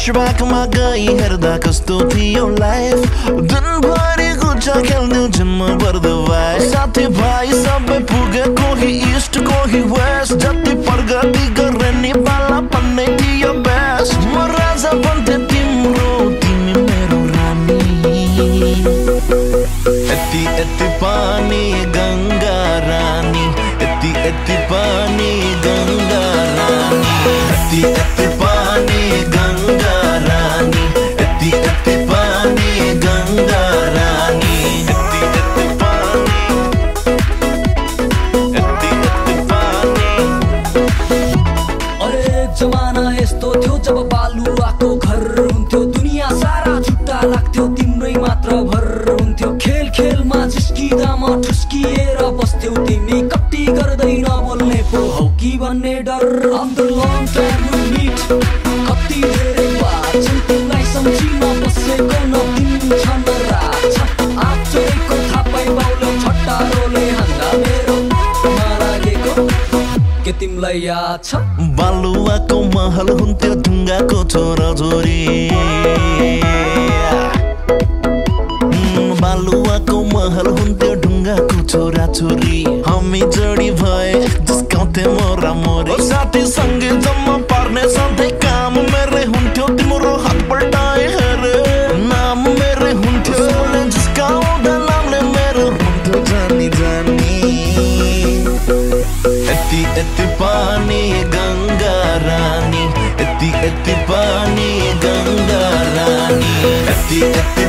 फ्ल्यासब्याकमा गई हेर्दा कस्तो थियो लाइफ दिनभरि गुच्चा खेल्नु जन्म पर्दो भाइ साथी भाइ सबै पुगे कोही इस्ट कोही वेस्ट जति प्रगति गरे नेपाल भन्ने थियो बेस्ट म राजा भन्थे तिम्रो तिमी मेरो रानी यति यति पानी गङ्गा रानी यति यति पानी गङ्गा रानी यति यति पानी जमाना यस्तो थियो जब बालुवाको घर हुन्थ्यो। दुनियाँ सारा छुट्टा लाग्थ्यो तिम्रै मात्र भर हुन्थ्यो। खेल खेलमा झिस्किँदा म ठुस्किएर बस्थ्यौ। तिमी कति गर्दै नबोल्ने पो हौ कि भन्ने डर? आफ्टर लङ टाइम मिट कति धेरै बात छन्। तिमीलाई सम्झिन न हान्दा मेरो के याद छ? बालुवाको महल हुन्थ्यो ढुङ्गाको छोरा छोरी बालुवाको महल हुन्थ्यो ढुङ्गाको छोरा छोरी हामी जोडी भए जिस्काउँथे मोरा मोरी साथी सँगै जम्मा पार्ने सधैँ ఎత్తి ఎత్తి పాని గంగారాణి ఎత్తి ఎత్తి